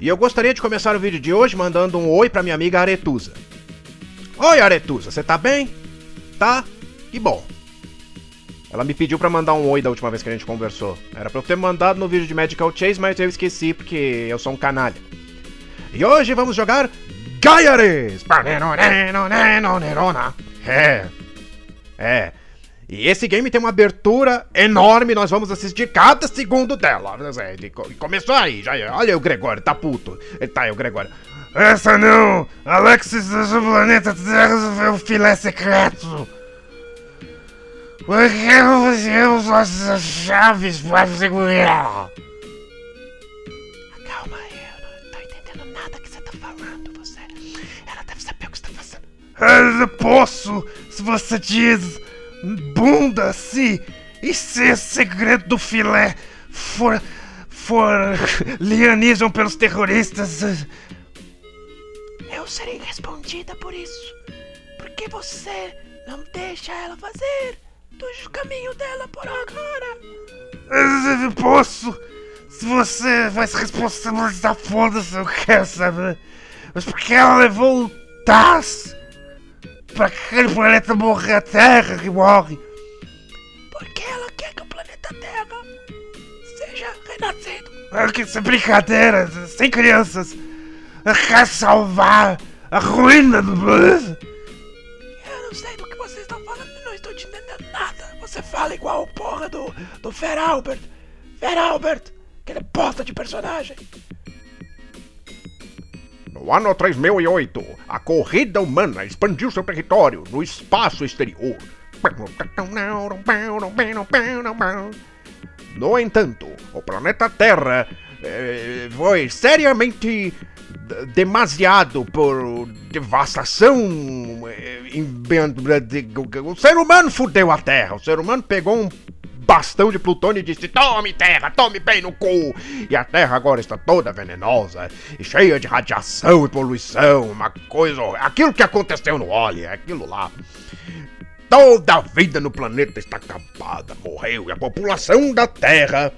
E eu gostaria de começar o vídeo de hoje mandando um oi pra minha amiga Aretusa. Oi Aretusa, você tá bem? Tá? Que bom. Ela me pediu pra mandar um oi da última vez que a gente conversou. Era pra eu ter mandado no vídeo de Magical Chase, mas eu esqueci porque eu sou um canalha. E hoje vamos jogar Gaiares! É. É. E esse game tem uma abertura enorme, nós vamos assistir cada segundo dela. Ele começou aí, já. Olha o Gregório, tá puto. Ele tá aí, o Gregório. Essa não! Alexis do planeta Terra o filé secreto! Porque usamos as chaves para segurar! Calma, eu não tô entendendo nada que você tá falando. Você. Ela deve saber o que você tá fazendo. Eu posso, se você diz bunda se e se segredo do filé for for lianismo pelos terroristas. Eu serei respondida por isso. Porque você não deixa ela fazer do caminho dela por agora. Posso. Se você vai se responsabilizar, foda-se, eu quero saber. Mas porque ela levou o Taz para aquele planeta morrer a Terra que morre? Porque ela quer que o planeta Terra seja renascido. Ah, que isso é brincadeira, sem crianças. Quer salvar a ruína do planeta. Eu não sei do que você está falando, não estou te entendendo nada. Você fala igual o porra do, do Fer Albert. Fer Albert, aquele bosta de personagem. No ano 3008, a corrida humana expandiu seu território no espaço exterior. No entanto, o planeta Terra eh, foi seriamente demasiado por devastação. eh, O ser humano fudeu a Terra. O ser humano pegou um bastão de plutônio e disse: Tome terra, tome bem no cu! E a terra agora está toda venenosa e cheia de radiação e poluição, uma coisa. Aquilo que aconteceu no é aquilo lá. Toda a vida no planeta está acabada, morreu, e a população da Terra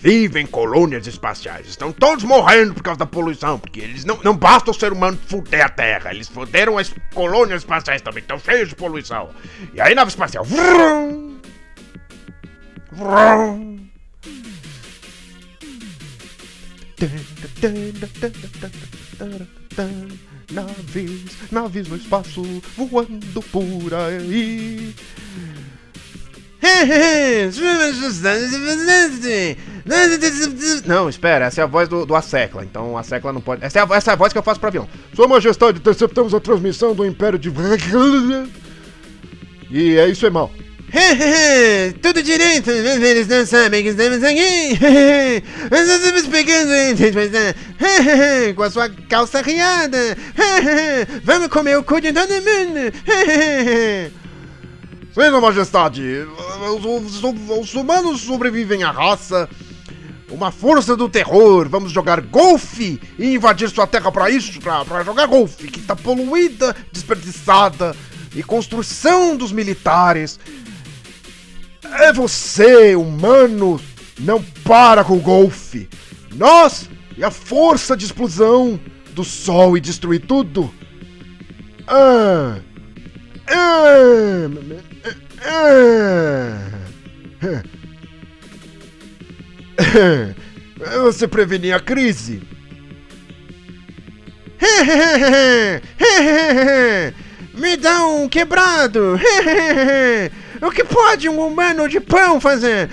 vive em colônias espaciais. Estão todos morrendo por causa da poluição, porque eles não, não basta o ser humano fuder a Terra, eles fuderam as colônias espaciais também, estão cheios de poluição. E aí, nave espacial. Vrum, vrum. Naves, naves no espaço, voando por aí. Não, espera, essa é a voz do, do Assecla, então a Secla não pode. Essa é, a, essa é a voz que eu faço pro avião. Sua Majestade, interceptamos a transmissão do Império de. E é isso mal. Tudo direito, eles não sabem que estamos aqui. Nós estamos pegando com a sua calça riada. Vamos comer o cu de todo mundo. Sua Majestade, os, os- os humanos sobrevivem à raça. Uma força do terror, vamos jogar golfe e invadir sua terra pra isso, pra jogar golfe, que tá poluída, desperdiçada, e construção dos militares. É você, humano, não para com o golfe. Nós e a força de explosão do sol e destruir tudo. Ah. Ah. Ah. Você prevenir a crise. Me dá um quebrado. O que pode um humano de pão fazer?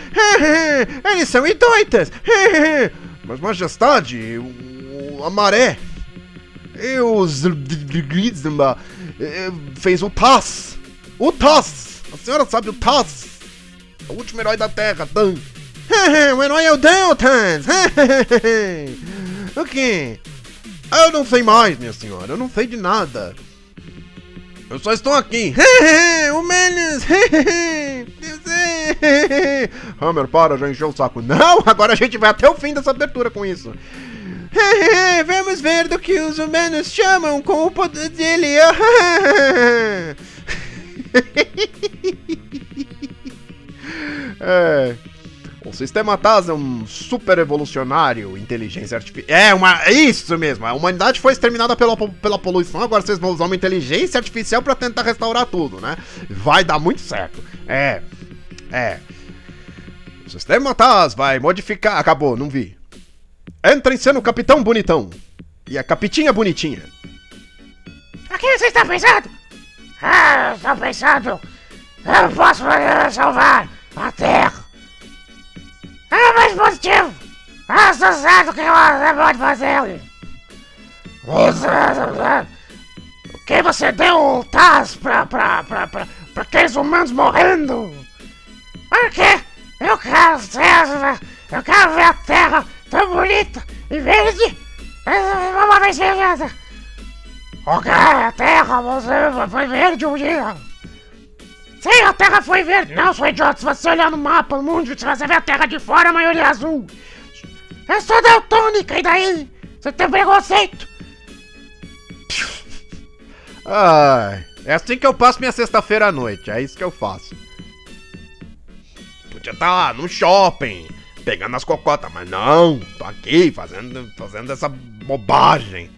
Eles são idoitas. Mas, majestade, a maré e eh, fez o Taz. O Taz. A senhora sabe o Taz. O último herói da Terra, Dan. o herói é o Deltas. o quê? Eu não sei mais, minha senhora. Eu não sei de nada. Eu só estou aqui. Humanos. Hammer, para, já encheu o saco. Não, agora a gente vai até o fim dessa abertura com isso. Vamos ver do que os humanos chamam com o poder dele. É. O sistema TAS é um super evolucionário, inteligência artificial. É, uma, é isso mesmo. A humanidade foi exterminada pela, pela poluição, agora vocês vão usar uma inteligência artificial para tentar restaurar tudo, né? Vai dar muito certo. É. É. O sistema TAS vai modificar. Acabou, não vi. Entra em cena o Capitão Bonitão. E a Capitinha Bonitinha. O que você está pensando? Ah, estou pensando. Eu posso salvar a Terra. É mais positivo. Ah, você sabe o que você pode fazer. Que você deu o Taz pra, pra, pra, pra, pra aqueles humanos morrendo? Por quê? Eu quero ser, eu quero ver a Terra tão bonita e verde. Uma vez beleza. Ok, a Terra você foi verde um dia. Sim, a Terra foi verde. Não, sou idiota. Se você olhar no mapa do mundo, você vai ver a Terra de fora, a maioria é azul. Eu sou daltônica, e daí? Você tem preconceito? Ai, é assim que eu passo minha sexta-feira à noite. É isso que eu faço. Podia estar lá no shopping, pegando as cocotas, mas não. Tô aqui fazendo, fazendo essa bobagem.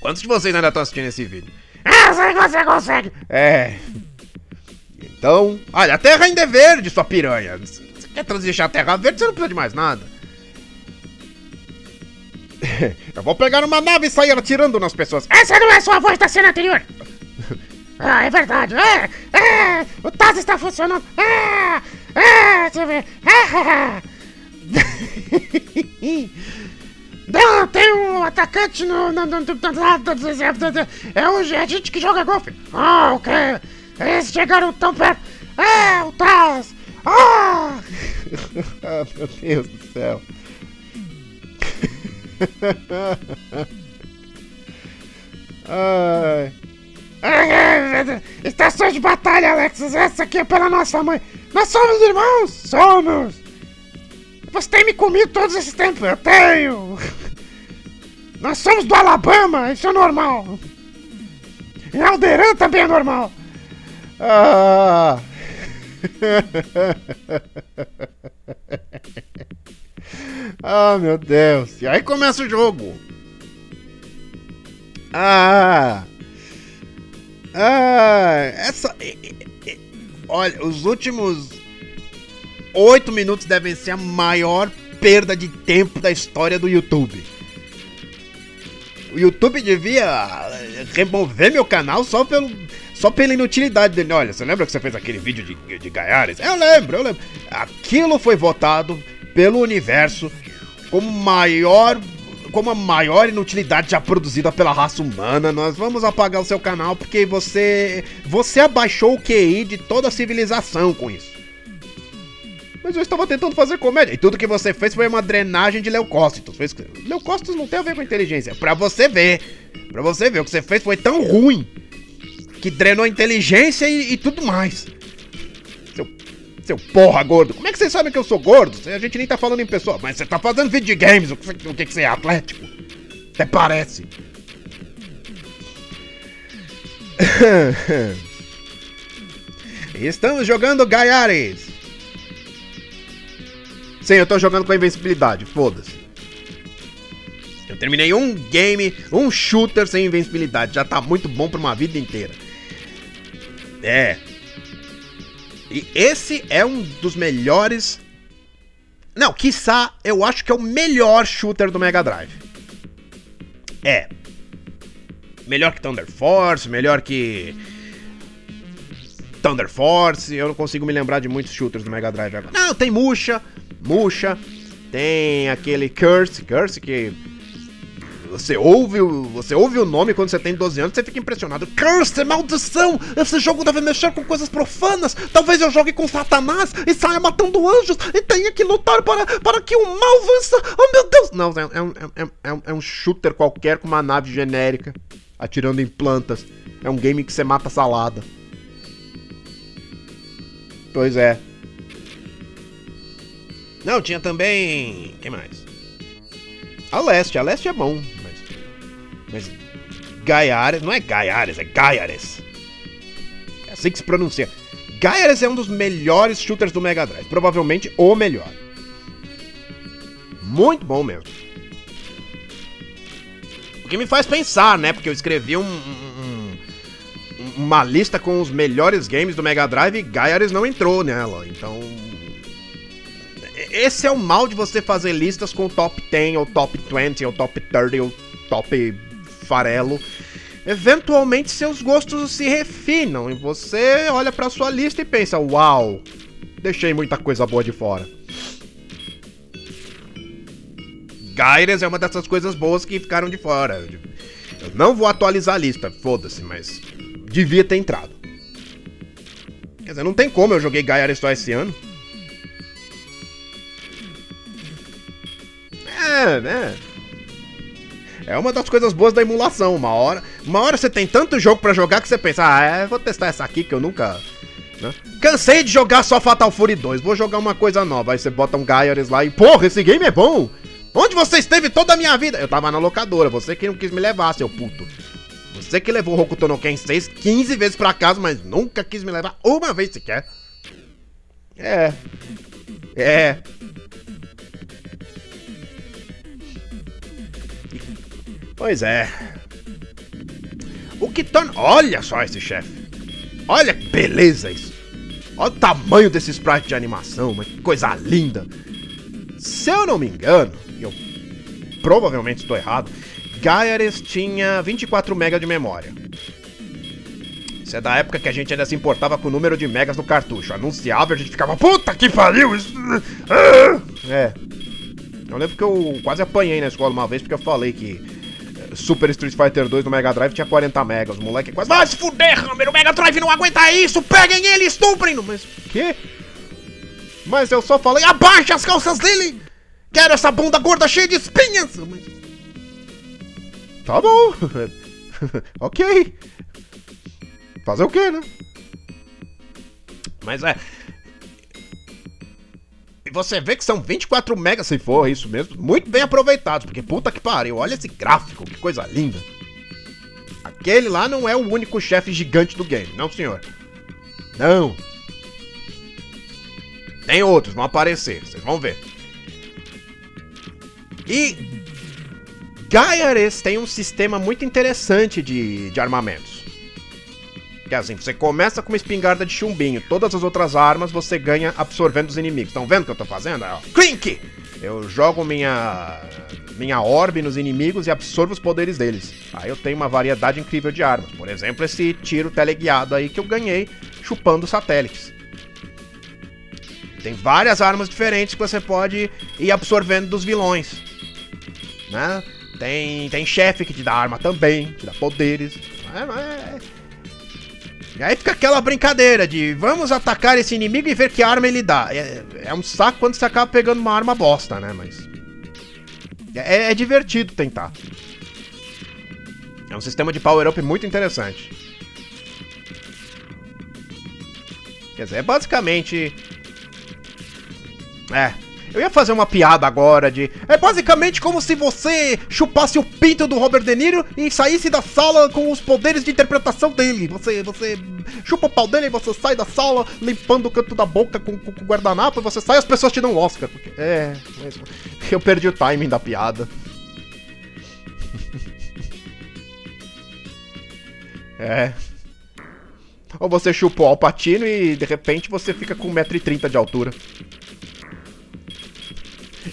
Quantos de vocês ainda estão assistindo esse vídeo? Ah, sei que você consegue. É. Então, olha, a terra ainda é verde, sua piranha. Você quer deixar a terra verde, você não precisa de mais nada. Eu vou pegar uma nave e sair atirando nas pessoas. Essa não é sua voz da cena anterior. Ah, é verdade. É, é, o Taz está funcionando. É, é, Não, tem um atacante no. no, no, é o é gente que joga golfe. Ah, ok. Eles chegaram tão perto. É, o Taz. Ah! ah, meu Deus do céu. Ai. Estação de batalha, Alexis. Essa aqui é pela nossa mãe. Nós somos irmãos. Somos. Você tem me comido todos esses tempos. Eu tenho. Nós somos do Alabama. Isso é normal. E Alderan também é normal. Ah. ah, meu Deus. E aí começa o jogo. Ah. Ah, essa Olha, os últimos oito minutos devem ser a maior perda de tempo da história do YouTube. O YouTube devia remover meu canal só pelo só pela inutilidade dele. Olha, você lembra que você fez aquele vídeo de, de Gaiares? Eu lembro, eu lembro. Aquilo foi votado pelo universo como maior como a maior inutilidade já produzida pela raça humana. Nós vamos apagar o seu canal porque você você abaixou o QI de toda a civilização com isso. Mas eu estava tentando fazer comédia. E tudo que você fez foi uma drenagem de leucócitos. Leucócitos não tem a ver com inteligência. Pra você ver. Pra você ver. O que você fez foi tão ruim que drenou a inteligência e, e tudo mais. Seu, seu porra gordo. Como é que vocês sabem que eu sou gordo? A gente nem tá falando em pessoa. Mas você tá fazendo vídeo de games. O que, o que você é? Atlético? Até parece. Estamos jogando Gaiares. Sim, eu tô jogando com a invencibilidade, foda-se. Eu terminei um game, um shooter sem invencibilidade. Já tá muito bom pra uma vida inteira. É. E esse é um dos melhores. Não, quiçá, eu acho que é o melhor shooter do Mega Drive. É. Melhor que Thunder Force, melhor que. Thunder Force, eu não consigo me lembrar de muitos shooters do Mega Drive agora. Não, tem Musha, Musha, tem aquele Curse, Curse que você ouve, você ouve o nome quando você tem 12 anos, você fica impressionado. Curse, maldição! Esse jogo deve mexer com coisas profanas. Talvez eu jogue com Satanás e saia matando anjos e tenha que lutar para, para que o mal vença. Oh meu Deus! Não, é, um, é, é, é um shooter qualquer com uma nave genérica atirando em plantas. É um game que você mata salada. Pois é. Não, tinha também. Quem mais? A Leste. A Leste é bom. Mas Gaiares, não é Gaiares, é Gaiares. É assim que se pronuncia. Gyres é um dos melhores shooters do Mega Drive, provavelmente o melhor. Muito bom mesmo. O que me faz pensar, né? Porque eu escrevi um, um- um- uma lista com os melhores games do Mega Drive e Gyres não entrou nela. Então. Esse é o mal de você fazer listas com top 10, ou top 20, ou top 30, ou top farelo. Eventualmente seus gostos se refinam e você olha pra sua lista e pensa: Uau, deixei muita coisa boa de fora. Gyres é uma dessas coisas boas que ficaram de fora. Eu não vou atualizar a lista, foda-se, mas devia ter entrado. Quer dizer, não tem como, eu joguei Gyres só esse ano. É, né? É uma das coisas boas da emulação. Uma hora, uma hora você tem tanto jogo pra jogar que você pensa, ah, é, vou testar essa aqui que eu nunca. né? Cansei de jogar só Fatal Fury 2, vou jogar uma coisa nova. Aí você bota um Gyres lá e, porra, esse game é bom! Onde você esteve toda a minha vida? Eu tava na locadora, você que não quis me levar, seu puto. Você que levou o Hokuto Ken 6 15 vezes pra casa, mas nunca quis me levar uma vez sequer. É. É. Pois é. O que torna. Olha só esse chefe. Olha que beleza isso. Olha o tamanho desse sprite de animação, mas que coisa linda. Se eu não me engano, eu provavelmente estou errado, Gyres tinha 24 MB de memória. Isso é da época que a gente ainda se importava com o número de megas no cartucho. Anunciava e a gente ficava, puta que pariu! Isso... Ah!" É. Eu lembro que eu quase apanhei na escola uma vez porque eu falei que Super Street Fighter 2 no Mega Drive tinha 40 megas. O moleque quase. Vai se fuder, Hammer! O Mega Drive não aguenta isso! Peguem ele estuprem-no! Mas. Quê? Mas eu só falei, abaixe as calças dele! Quero essa bunda gorda cheia de espinhas! Mas... Tá bom. ok. Fazer o quê, né? Mas é. Você vê que são 24 megas, se for isso mesmo, muito bem aproveitados, porque puta que pariu, olha esse gráfico, que coisa linda. Aquele lá não é o único chefe gigante do game, não senhor. Não. Tem outros, vão aparecer, vocês vão ver. E Gyres tem um sistema muito interessante de, de armamentos. Que é assim, você começa com uma espingarda de chumbinho, todas as outras armas você ganha absorvendo os inimigos. Estão vendo o que eu tô fazendo? Clink! Eu jogo minha minha orbe nos inimigos e absorvo os poderes deles. Aí eu tenho uma variedade incrível de armas. Por exemplo, esse tiro teleguiado aí que eu ganhei chupando satélites. Tem várias armas diferentes que você pode ir absorvendo dos vilões. Né? Tem, tem chefe que te dá arma também, te dá poderes. É, é... Aí fica aquela brincadeira de vamos atacar esse inimigo e ver que arma ele dá. É, é um saco quando você acaba pegando uma arma bosta, né? Mas. É, é divertido tentar. É um sistema de power-up muito interessante. Quer dizer, é basicamente. É. Eu ia fazer uma piada agora de. É basicamente como se você chupasse o pinto do Robert De Niro e saísse da sala com os poderes de interpretação dele. Você, você chupa o pau dele e você sai da sala limpando o canto da boca com, com, com guardanapo e você sai e as pessoas te dão um Oscar. Porque, é, mas eu perdi o timing da piada. é. Ou você chupa o Alpatino e de repente você fica com 1,30m de altura.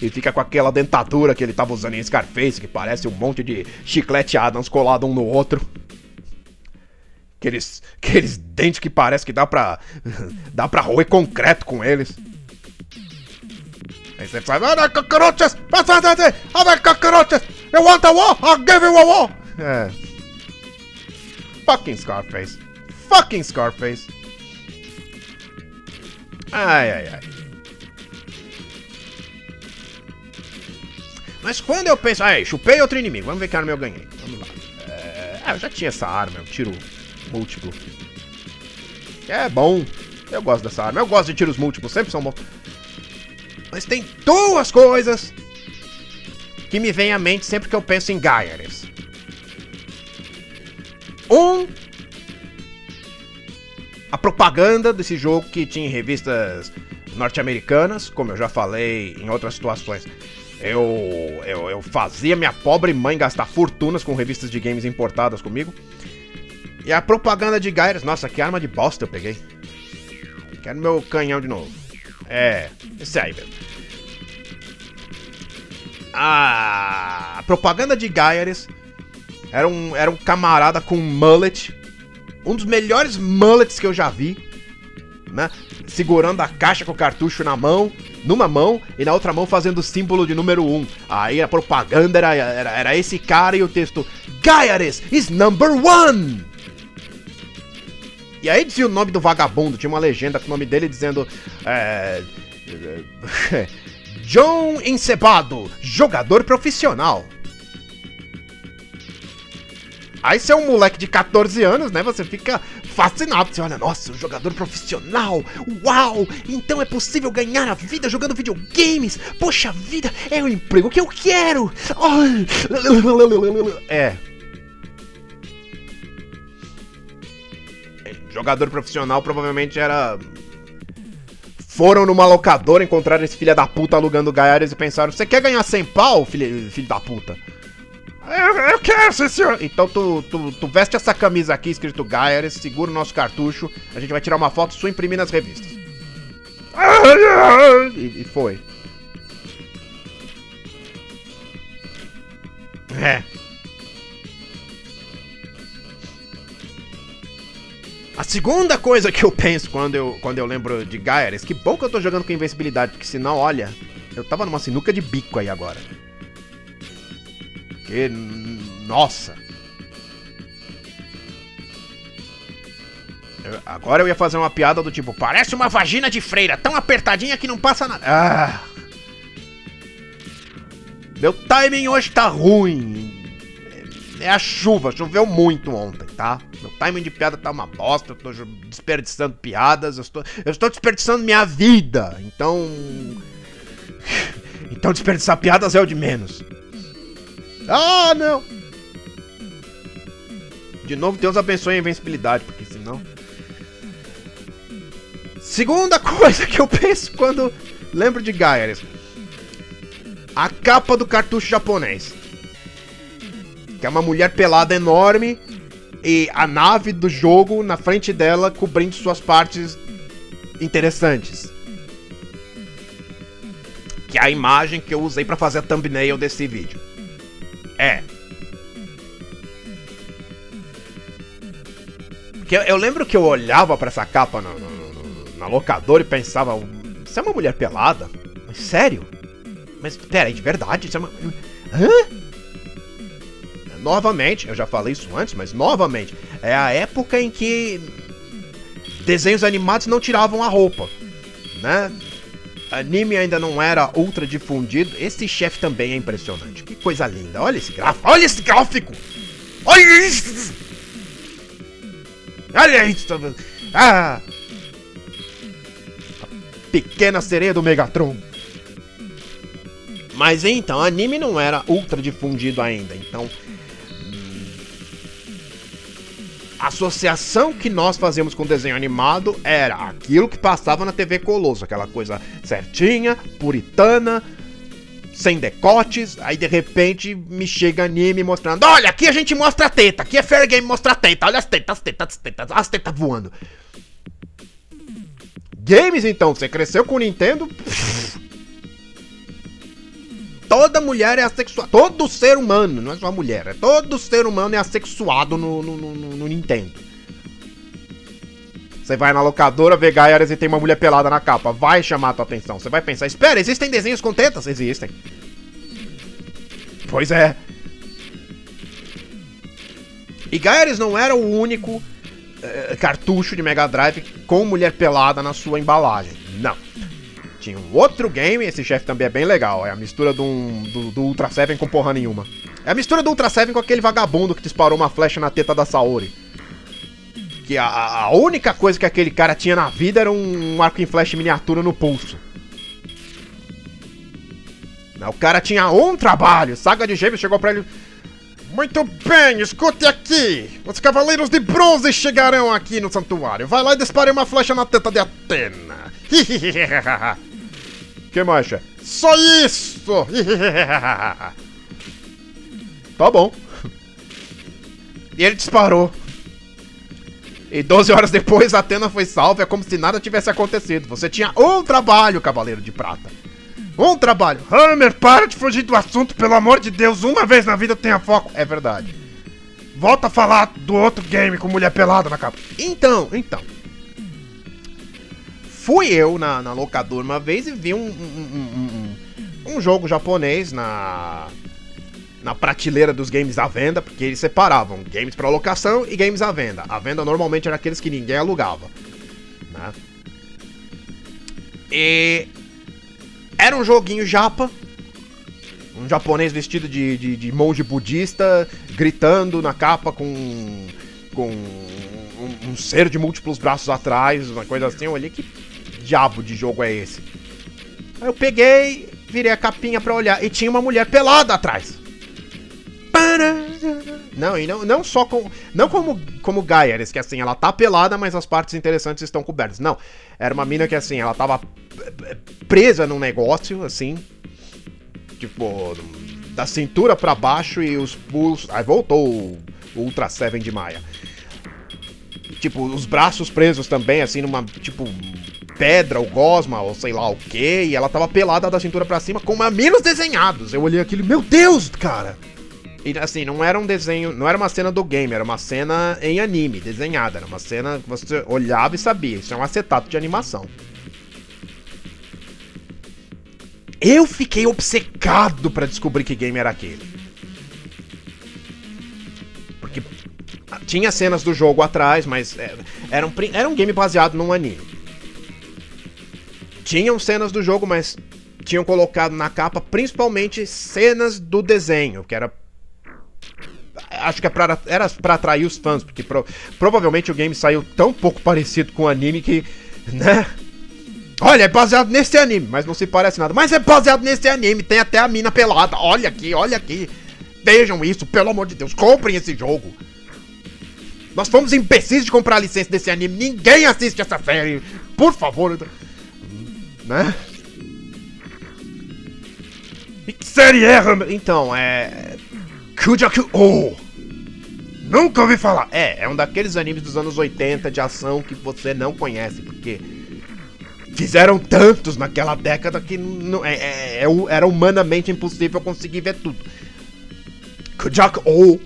E fica com aquela dentadura que ele tava usando em Scarface, que parece um monte de chiclete Adams colado um no outro. Aqueles, aqueles dentes que parece que dá pra. dá pra roer concreto com eles. Aí você olha cockroaches! Cockroaches! You want a war? I'll give you a war! É. Fucking Scarface. Fucking Scarface. Ai, ai, ai. Mas quando eu penso, ai, chupei outro inimigo, vamos ver que arma eu ganhei. Vamos lá. É, ah, eu já tinha essa arma, eu tiro múltiplo. É bom. Eu gosto dessa arma. Eu gosto de tiros múltiplos, sempre são bons. Mas tem duas coisas que me vêm à mente sempre que eu penso em Gyres. Um a propaganda desse jogo que tinha em revistas norte-americanas, como eu já falei em outras situações. Eu, eu, eu fazia minha pobre mãe gastar fortunas com revistas de games importadas comigo. E a propaganda de Gyros. Nossa, que arma de bosta eu peguei. Quero meu canhão de novo. É, esse aí mesmo. A propaganda de Gyres era um, era um camarada com um mullet. Um dos melhores mullets que eu já vi. Né? Segurando a caixa com o cartucho na mão, numa mão, e na outra mão fazendo o símbolo de número 1. Um. Aí a propaganda era, era, era esse cara e o texto Gyres is number one! E aí dizia o nome do vagabundo, tinha uma legenda com o nome dele dizendo. É, John Encebado, jogador profissional. Aí você é um moleque de 14 anos, né? Você fica fascinado. Você olha, nossa, um jogador profissional. Uau! Então é possível ganhar a vida jogando videogames. Poxa vida, é o emprego que eu quero. É. Jogador profissional provavelmente era. Foram numa locadora, encontraram esse filho da puta alugando Gaiares e pensaram: Você quer ganhar 100 pau, filho, filho da puta? Eu, eu quero, sim, senhor. Então tu, tu, tu veste essa camisa aqui escrito Gaiares, segura o nosso cartucho, a gente vai tirar uma foto sua e imprimir nas revistas. E, e foi. É. A segunda coisa que eu penso quando eu, quando eu lembro de Gyres, que bom que eu tô jogando com invencibilidade, porque senão, olha, eu tava numa sinuca de bico aí agora. Nossa! Eu- agora eu ia fazer uma piada do tipo, parece uma vagina de freira, tão apertadinha que não passa nada. Ah! Meu timing hoje tá ruim. É a chuva, choveu muito ontem, tá? Meu timing de piada tá uma bosta, eu tô desperdiçando piadas, eu estou, eu estou desperdiçando minha vida, então. Então desperdiçar piadas é o de menos. Ah, não! De novo, Deus abençoe a invencibilidade, porque senão. Segunda coisa que eu penso quando lembro de Gyres: a capa do cartucho japonês que é uma mulher pelada enorme e a nave do jogo na frente dela cobrindo suas partes interessantes. Que é a imagem que eu usei pra fazer a thumbnail desse vídeo. É. Porque eu, lembro que eu olhava pra essa capa na- na locadora e pensava, isso é uma mulher pelada? Mas sério? Mas peraí, de verdade? Isso é uma... Hã? novamente, eu já falei isso antes, mas novamente, é a época em que desenhos animados não tiravam a roupa, né? Anime ainda não era ultra difundido. Esse chefe também é impressionante. Que coisa linda. Olha esse gráfico. Olha esse gráfico. Olha isso. Olha isso. Ah. Pequena sereia do Megatron. Mas então, anime não era ultra difundido ainda. Então, a associação que nós fazíamos com desenho animado era aquilo que passava na TV Colosso, aquela coisa certinha, puritana, sem decotes, aí de repente me chega anime mostrando, olha, aqui a gente mostra a teta, aqui é fair game mostra a teta, olha as tetas, as tetas, as tetas, as tetas voando. Games então, você cresceu com o Nintendo? Toda mulher é assexuada. Todo ser humano, não é só mulher, é todo ser humano é assexuado no, no, no, no Nintendo. Você vai na locadora ver Gaiaras e tem uma mulher pelada na capa. Vai chamar a tua atenção. Você vai pensar, espera, existem desenhos com tetas? Existem. Pois é. E Gaiares não era o único eh, cartucho de Mega Drive com mulher pelada na sua embalagem. Não. Tinha um outro game, esse chefe também é bem legal. É a mistura do, do, do Ultra Seven com porra nenhuma. É a mistura do Ultra Seven com aquele vagabundo que disparou uma flecha na teta da Saori. Que a, a única coisa que aquele cara tinha na vida era um arco em flecha miniatura no pulso. O cara tinha um trabalho. Saga de Gêmeos chegou pra ele. Muito bem, escute aqui. Os cavaleiros de bronze chegarão aqui no santuário. Vai lá e dispare uma flecha na teta de Atena. que mais, chefe? Só isso! Tá bom. E ele disparou. E 12 horas depois, Atena foi salva. É como se nada tivesse acontecido. Você tinha um trabalho, Cavaleiro de Prata. Um trabalho. Hammer, para de fugir do assunto, pelo amor de Deus. Uma vez na vida tenha foco. É verdade. Volta a falar do outro game com mulher pelada na capa. Então, então. Fui eu na, na locadora uma vez e vi um, um, um, um, jogo japonês na na prateleira dos games à venda, porque eles separavam games para locação e games à venda. A venda normalmente era aqueles que ninguém alugava. Né? E era um joguinho japa. Um japonês vestido de, de, de monge budista, gritando na capa com. com um, um, ser de múltiplos braços atrás, uma coisa assim. Eu olhei que diabo de jogo é esse? Aí eu peguei, virei a capinha pra olhar e tinha uma mulher pelada atrás. Não, e não, não só com. Não como, como Gaiares, que assim, ela tá pelada, mas as partes interessantes estão cobertas. Não. Era uma mina que assim, ela tava presa num negócio, assim. Tipo, da cintura para baixo e os pulsos. Aí voltou o Ultra Seven de Maia. Tipo, os braços presos também, assim, numa. Tipo, pedra ou gosma ou sei lá o que. E ela tava pelada da cintura para cima com mamilos desenhados. Eu olhei aquilo, meu Deus, cara! E assim, não era um desenho, não era uma cena do game, era uma cena em anime, desenhada. Era uma cena que você olhava e sabia. Isso é um acetato de animação. Eu fiquei obcecado para descobrir que game era aquele. Porque tinha cenas do jogo atrás, mas é, era um, era um game baseado num anime. Tinham cenas do jogo, mas tinham colocado na capa principalmente cenas do desenho, que era acho que é era pra atrair os fãs, porque pro, provavelmente o game saiu tão pouco parecido com o anime que, né? Olha, é baseado nesse anime, mas não se parece nada. Mas é baseado nesse anime, tem até a mina pelada. Olha aqui, olha aqui. Vejam isso, pelo amor de Deus, comprem esse jogo. Nós fomos imbecis de comprar a licença desse anime. Ninguém assiste essa série. Por favor. Né? E que série é, Então, é. Kujaku O. Nunca ouvi falar. É, é um daqueles animes dos anos 80 de ação que você não conhece, porque fizeram tantos naquela década que não, é, é, é, era humanamente impossível conseguir ver tudo. Kujaku O.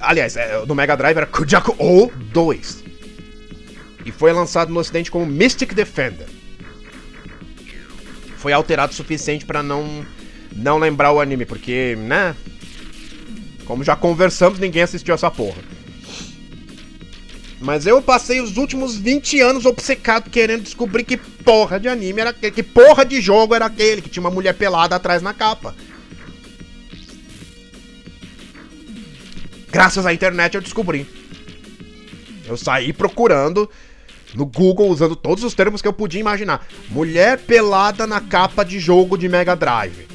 Aliás, é, no Mega Drive era Kujaku O 2. E foi lançado no ocidente como Mystic Defender. Foi alterado o suficiente para não não lembrar o anime, porque, né? Como já conversamos, ninguém assistiu essa porra. Mas eu passei os últimos 20 anos obcecado querendo descobrir que porra de anime era aquele, que porra de jogo era aquele, que tinha uma mulher pelada atrás na capa. Graças à internet eu descobri. Eu saí procurando no Google, usando todos os termos que eu podia imaginar. Mulher pelada na capa de jogo de Mega Drive.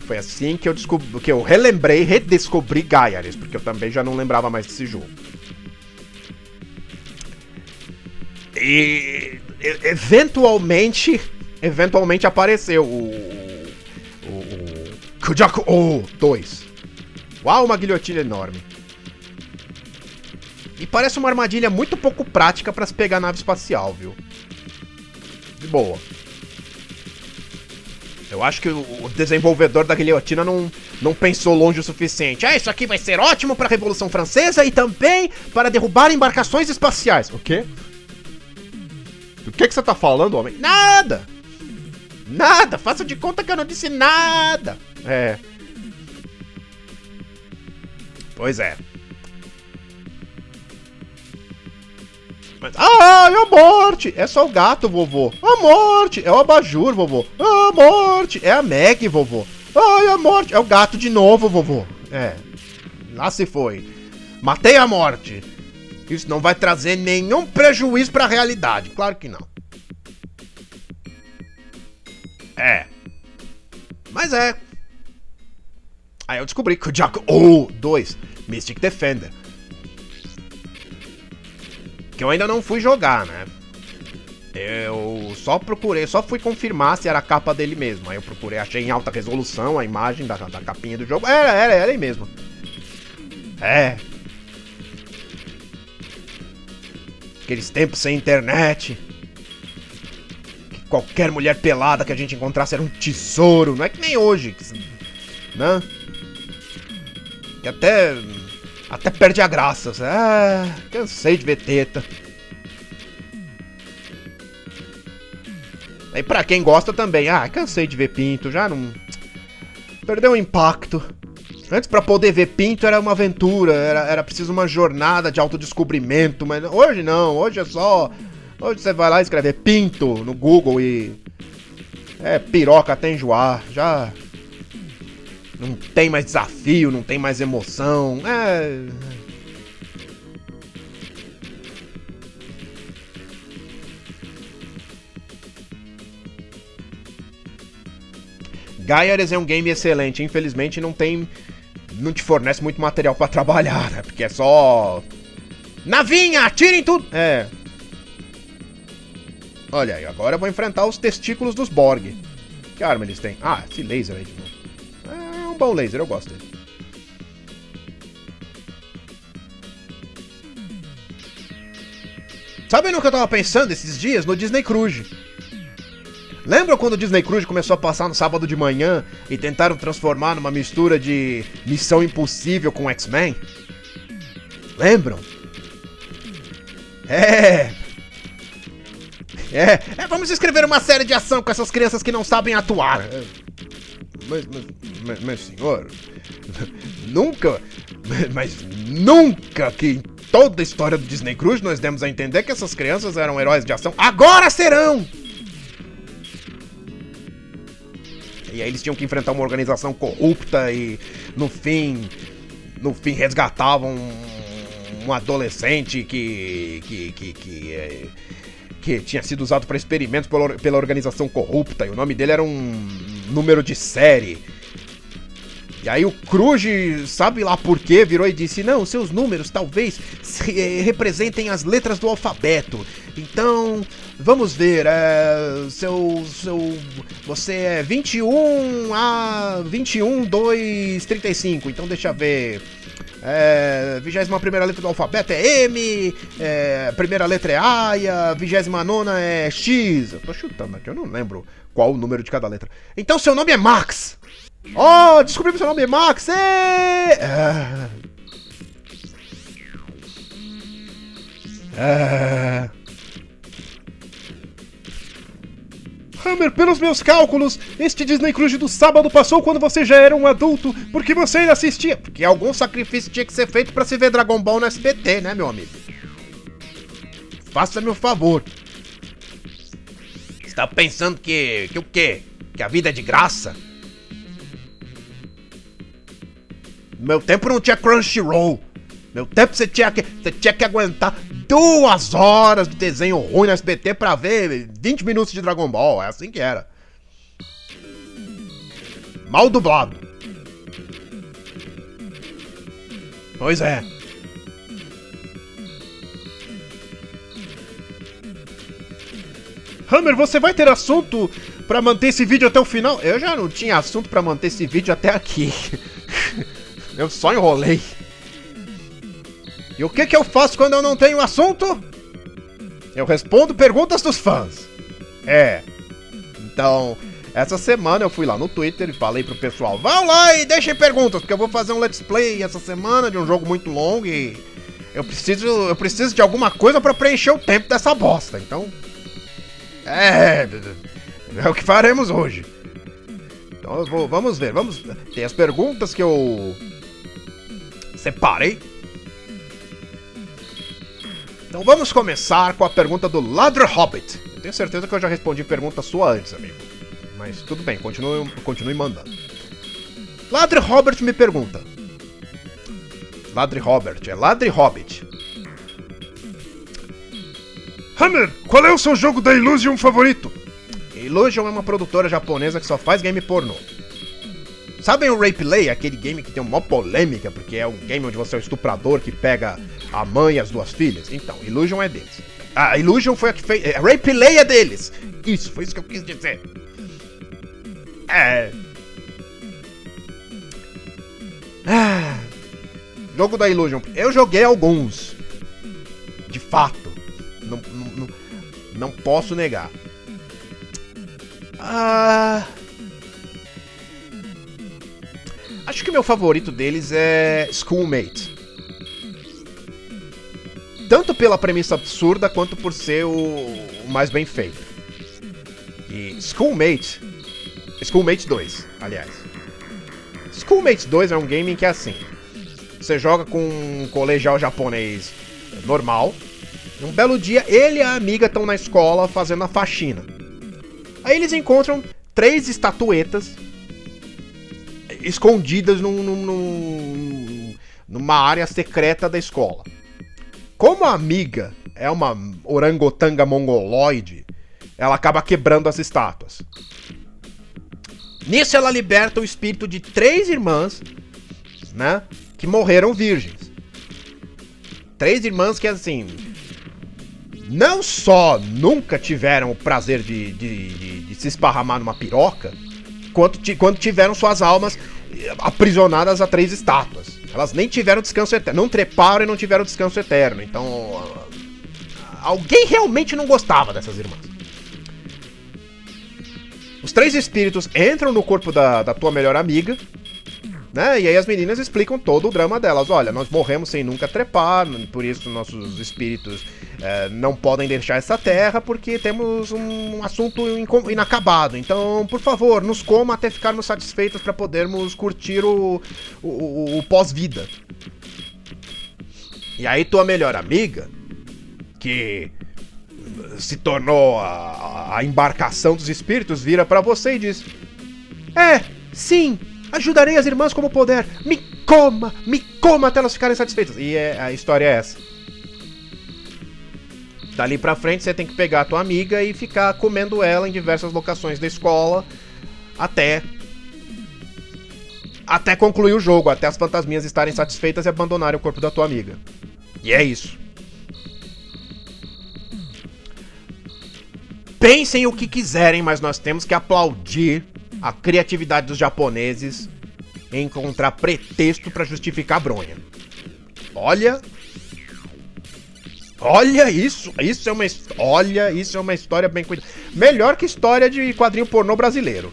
Foi assim que eu descobri, que eu relembrei, redescobri Gaiares, porque eu também já não lembrava mais desse jogo. E eventualmente, eventualmente apareceu o o, o Kujaku O 2. Uau, uma guilhotina enorme. E parece uma armadilha muito pouco prática para se pegar nave espacial, viu? De boa. Eu acho que o desenvolvedor da guilhotina não, não pensou longe o suficiente. Ah, isso aqui vai ser ótimo para a Revolução Francesa e também para derrubar embarcações espaciais. O quê? Do que, que você tá falando, homem? Nada! Nada! Faça de conta que eu não disse nada! É. Pois é. Mas, ah, é a morte! É só o gato, vovô. A morte! É o abajur, vovô. A morte! É a Meg, vovô. Ai, a morte! É o gato de novo, vovô. É. Lá se foi. Matei a morte. Isso não vai trazer nenhum prejuízo para a realidade. Claro que não. É. Mas é. Aí eu descobri que o Jack O 2, Mystic Defender. Que eu ainda não fui jogar, né? Eu só procurei, só fui confirmar se era a capa dele mesmo. Aí eu procurei, achei em alta resolução a imagem da, da capinha do jogo. Era, era, era aí mesmo. É. Aqueles tempos sem internet. Que qualquer mulher pelada que a gente encontrasse era um tesouro. Não é que nem hoje. Que, né? Que até. Até perde a graça. Ah, cansei de ver teta. E pra quem gosta também, ah, cansei de ver pinto, já não. Perdeu o impacto. Antes, pra poder ver pinto era uma aventura, era, era preciso uma jornada de autodescobrimento, mas hoje não, hoje é só. Hoje você vai lá escrever pinto no Google e. É piroca até enjoar, já. Não tem mais desafio, não tem mais emoção, é. Gaiares é um game excelente, infelizmente não tem. Não te fornece muito material pra trabalhar, né? Porque é só. Navinha, atirem tudo! É. Olha aí, agora eu vou enfrentar os testículos dos Borg. Que arma eles têm? Ah, esse laser aí de novo. Bom laser, eu gosto dele. Sabe no que eu tava pensando esses dias? No Disney Cruise. Lembra quando o Disney Cruise começou a passar no sábado de manhã e tentaram transformar numa mistura de Missão Impossível com X-Men? Lembram? É. é. É, vamos escrever uma série de ação com essas crianças que não sabem atuar. É. Mas, mas, mas, mas senhor, nunca, mas nunca que em toda a história do Disney Cruise nós demos a entender que essas crianças eram heróis de ação. Agora serão! E aí eles tinham que enfrentar uma organização corrupta e no fim, no fim resgatavam um, um adolescente que que que, que, é, que tinha sido usado para experimentos pela, pela organização corrupta e o nome dele era um número de série. E aí o Cruz, sabe lá por quê, virou e disse: Não, seus números talvez eh, representem as letras do alfabeto. Então, vamos ver. É, seu. seu você é 21 a 21, 2, 35. Então, deixa eu ver. É, 21 primeira letra do alfabeto é M, é, primeira letra é A e a 29 é X. Eu tô chutando aqui, eu não lembro qual o número de cada letra. Então, seu nome é Max. Oh, descobrimos seu nome, Max! Ah. Hammer, pelos meus cálculos, este Disney Cruise do sábado passou quando você já era um adulto, porque você ainda assistia. Porque algum sacrifício tinha que ser feito para se ver Dragon Ball no SBT, né, meu amigo? Faça-me o um favor. Você tá pensando que. que o quê? Que a vida é de graça? Meu tempo não tinha Crunchyroll. Meu tempo você tinha que, você tinha que aguentar duas horas de desenho ruim no SBT pra ver 20 minutos de Dragon Ball. É assim que era. Mal dublado. Pois é. Hammer, você vai ter assunto para manter esse vídeo até o final? Eu já não tinha assunto para manter esse vídeo até aqui. Eu só enrolei. E o que que eu faço quando eu não tenho assunto? Eu respondo perguntas dos fãs. É. Então, essa semana eu fui lá no Twitter e falei pro pessoal: vão lá e deixem perguntas, porque eu vou fazer um let's play essa semana de um jogo muito longo e eu preciso, eu preciso de alguma coisa para preencher o tempo dessa bosta. Então, é, é o que faremos hoje. Então vou, vamos ver, vamos. Tem as perguntas que eu separei. Então vamos começar com a pergunta do Ladder Hobbit. Eu tenho certeza que eu já respondi pergunta sua antes, amigo. Mas tudo bem, continue, continue mandando. Ladre Robert me pergunta. Ladre Robert, é Ladre Hobbit. Hammer, qual é o seu jogo da Illusion favorito? Illusion é uma produtora japonesa que só faz game pornô. Sabem o Rape aquele game que tem uma polêmica, porque é um game onde você é o estuprador que pega a mãe e as duas filhas? Então, Illusion é deles. A Illusion foi a que fez. É, Rape é deles! Isso, foi isso que eu quis dizer. É. Ah, jogo da Illusion. Eu joguei alguns. De fato. Não, não, não, não posso negar. Ah. Acho que o meu favorito deles é Schoolmate. Tanto pela premissa absurda quanto por ser o, mais bem feito. E Schoolmate. Schoolmate 2, aliás. Schoolmate 2 é um game que é assim. Você joga com um colegial japonês normal. Um belo dia, ele e a amiga estão na escola fazendo a faxina. Aí eles encontram três estatuetas escondidas num, num, num, numa área secreta da escola. Como a amiga é uma orangotanga mongoloide, ela acaba quebrando as estátuas. Nisso ela liberta o espírito de três irmãs, né, que morreram virgens. Três irmãs que assim, não só nunca tiveram o prazer de, de, de, de se esparramar numa piroca, quando tiveram suas almas eh, aprisionadas a três estátuas. Elas nem tiveram descanso eterno. Não treparam e não tiveram descanso eterno. Então. Alguém realmente não gostava dessas irmãs. Os três espíritos entram no corpo da, da tua melhor amiga né? E aí as meninas explicam todo o drama delas. Olha, nós morremos sem nunca trepar, por isso nossos espíritos é, não podem deixar essa terra, porque temos um assunto inacabado. Então, por favor, nos coma até ficarmos satisfeitos para podermos curtir o, o, o pós-vida. E aí tua melhor amiga, que se tornou a, a embarcação dos espíritos, vira para você e diz: É, sim, Ajudarei as irmãs como puder. Me coma, me coma até elas ficarem satisfeitas. E é, a história é essa. Dali pra frente você tem que pegar a tua amiga e ficar comendo ela em diversas locações da escola até até concluir o jogo, até as fantasminhas estarem satisfeitas e abandonarem o corpo da tua amiga. E é isso. Pensem o que quiserem, mas nós temos que aplaudir a criatividade dos japoneses em encontrar pretexto para justificar a bronha. Olha, Olha isso, isso é uma olha, isso é uma história bem cuidada. Melhor que história de quadrinho pornô brasileiro.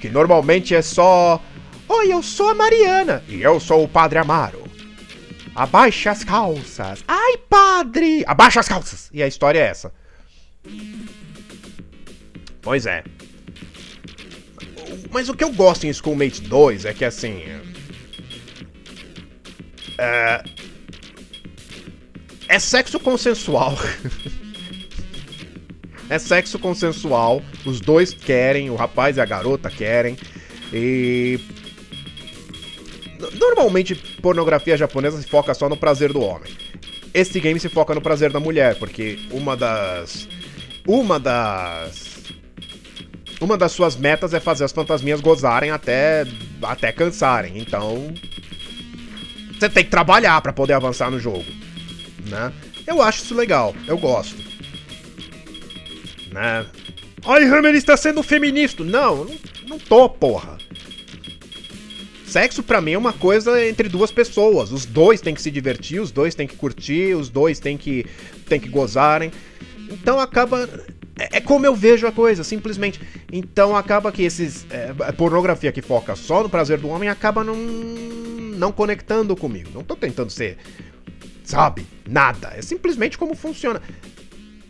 Que normalmente é só Oi, eu sou a Mariana e eu sou o Padre Amaro. Abaixa as calças. Ai, padre! Abaixa as calças. E a história é essa. Pois é. Mas o que eu gosto em Schoolmate 2 é que assim. É. É sexo consensual. é sexo consensual. Os dois querem, o rapaz e a garota querem. E. Normalmente, pornografia japonesa se foca só no prazer do homem. Esse game se foca no prazer da mulher, porque uma das. Uma das uma das suas metas é fazer as fantasminhas gozarem até, até cansarem. Então, você tem que trabalhar para poder avançar no jogo, né? Eu acho isso legal, eu gosto. Né? Ai, Hammer está sendo feminista. Não, não, não tô, porra. Sexo para mim é uma coisa entre duas pessoas. Os dois têm que se divertir, os dois têm que curtir, os dois têm que, têm que gozarem. Então acaba é, é, como eu vejo a coisa, simplesmente. Então acaba que esses. É, pornografia que foca só no prazer do homem acaba não, não conectando comigo. Não tô tentando ser. Sabe? Nada. É simplesmente como funciona.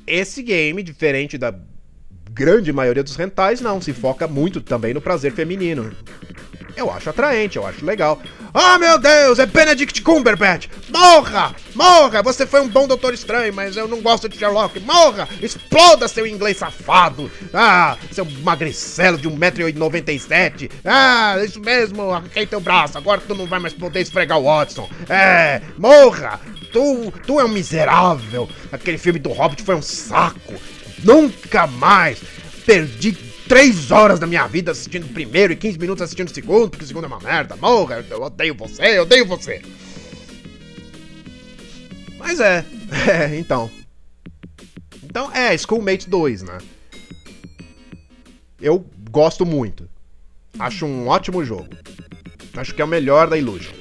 Esse game, diferente da grande maioria dos rentais, não. Se foca muito também no prazer feminino. Eu acho atraente, eu acho legal. Oh meu Deus, é Benedict Cumberbatch! Morra! Morra! Você foi um bom Doutor Estranho, mas eu não gosto de Sherlock. Morra! Exploda seu inglês safado! Ah, seu magricelo de 1,97m! Ah, isso mesmo, arranquei teu braço, agora tu não vai mais poder esfregar o Watson. É, morra! Tu, tu é um miserável! Aquele filme do Hobbit foi um saco! Nunca mais! Perdi 3 horas da minha vida assistindo o primeiro e 15 minutos assistindo o segundo, porque o segundo é uma merda. Morra, eu odeio você, eu odeio você. Mas é, é, então. Então é, Schoolmate 2, né? Eu gosto muito. Acho um ótimo jogo. Acho que é o melhor da Illusion.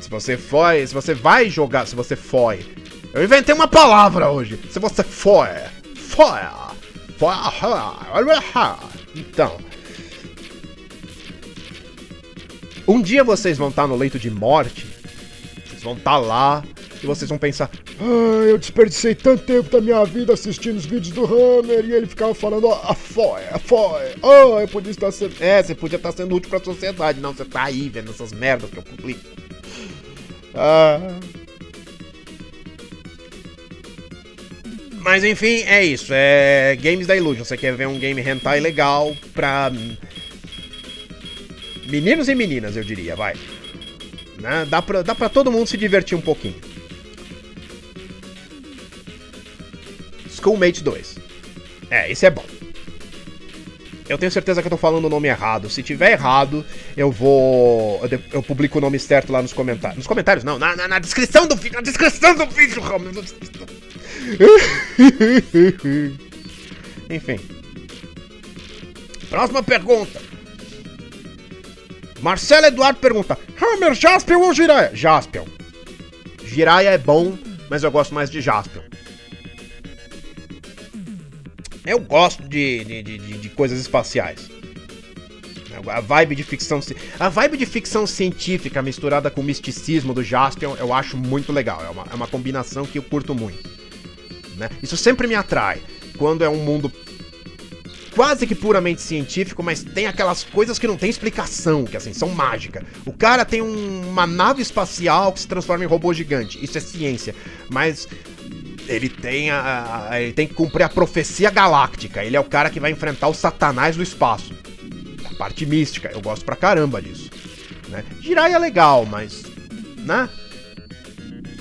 Se você foi, se você vai jogar, se você foi. Eu inventei uma palavra hoje. Se você foi, foi, então. Um dia vocês vão estar no leito de morte. Vocês vão estar lá e vocês vão pensar: ah, eu desperdicei tanto tempo da minha vida assistindo os vídeos do Hammer e ele ficava falando: ah, foi, foi, ah, eu podia estar sendo. É, você podia estar sendo útil pra sociedade. Não, você tá aí vendo essas merdas que eu publico. Ah. Mas enfim, é isso. É Games da Illusion. Você quer ver um game hentai legal pra. Meninos e meninas, eu diria, vai. Né? Dá, pra, dá pra todo mundo se divertir um pouquinho. Schoolmate 2. É, esse é bom. Eu tenho certeza que eu tô falando o nome errado. Se tiver errado, eu vou. Eu, publico o nome certo lá nos comentários. Nos comentários, não, na, na, na descrição do vídeo. Na descrição do vídeo, Enfim. Próxima pergunta. Marcelo Eduardo pergunta: Hammer, Jaspion ou Jiraiya? Jaspion. Jiraiya é bom, mas eu gosto mais de Jaspion. Eu gosto de, de, de, de coisas espaciais. A vibe de ficção. A vibe de ficção científica misturada com o misticismo do Jaspion eu acho muito legal. É uma, é uma combinação que eu curto muito. Né? Isso sempre me atrai. Quando é um mundo quase que puramente científico, mas tem aquelas coisas que não tem explicação, que assim, são mágicas. O cara tem um, uma nave espacial que se transforma em robô gigante. Isso é ciência. Mas ele tem a, a, ele tem que cumprir a profecia galáctica. Ele é o cara que vai enfrentar o satanás do espaço. A parte mística, eu gosto pra caramba disso. Né? Jirai é legal, mas. Né?